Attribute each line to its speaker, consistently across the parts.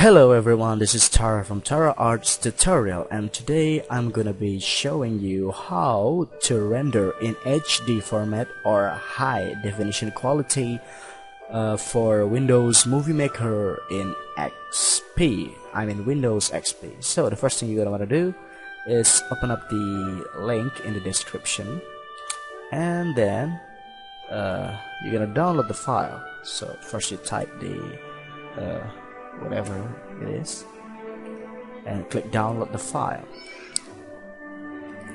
Speaker 1: Hello everyone, this is Tara from Tara Arts Tutorial and today I'm gonna be showing you how to render in HD format or high definition quality uh, for Windows Movie Maker in XP, I mean Windows XP. So the first thing you're gonna wanna do is open up the link in the description and then uh, you're gonna download the file. So first you type the uh, whatever it is and click download the file.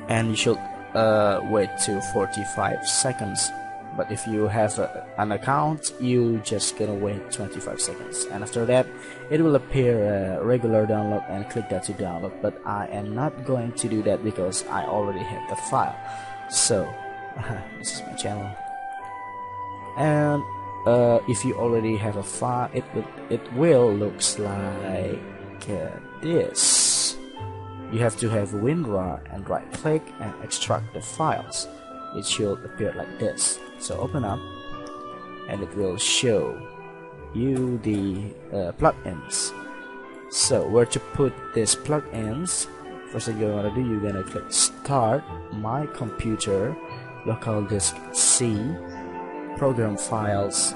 Speaker 1: And you should uh, wait to 45 seconds. But if you have a, an account you just gonna wait 25 seconds. And after that it will appear regular download and click that to download. But I am not going to do that because I already have the file. So this is my channel. And uh, if you already have a file it will it will looks like uh, this. You have to have WinRAR and right click and extract the files. It should appear like this. So open up and it will show you the uh, plugins. So where to put these plugins? First thing you're gonna do you're gonna click start my computer local disk C program files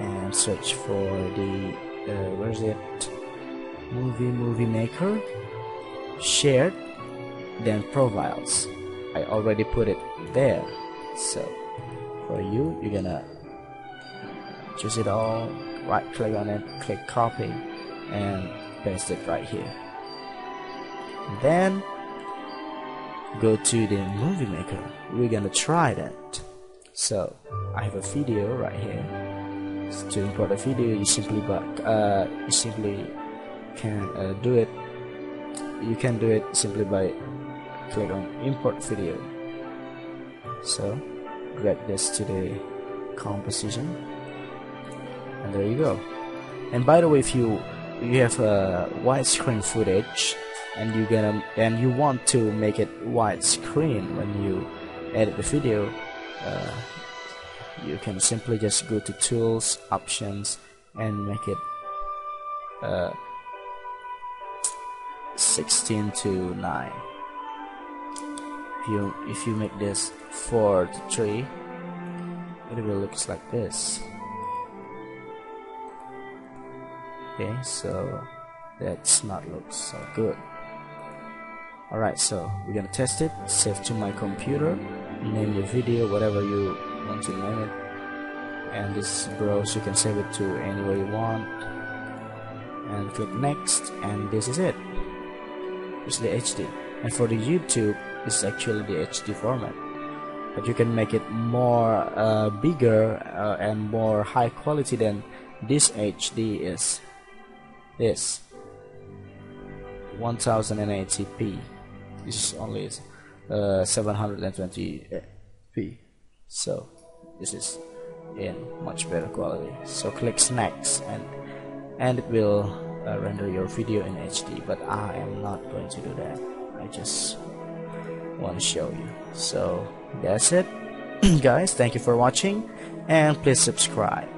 Speaker 1: and search for the uh, where's it? Movie movie maker? Shared then profiles. I already put it there. So for you you're gonna choose it all right click on it click copy and paste it right here. Then go to the movie maker. We're gonna try that. So I have a video right here to import a video you simply but uh, you simply can uh, do it. You can do it simply by click on import video. So drag this to the composition. And there you go. And by the way if you you have a widescreen footage and you gonna and you want to make it widescreen when you edit the video uh, you can simply just go to tools options and make it uh, 16 to 9 if you if you make this 4 to 3 it will looks like this. Okay so that's not looks so good. Alright so we're gonna test it. Save to my computer name your video whatever you to name it. And this browse you can save it to anywhere you want. And click next and this is it. It's the HD and for the YouTube it's actually the HD format. But you can make it more uh, bigger uh, and more high quality than this HD is. This. 1080p this is only uh, 720p so this is in much better quality. So click next and and it will uh, render your video in HD but I am not going to do that. I just want to show you. So that's it. Guys thank you for watching and please subscribe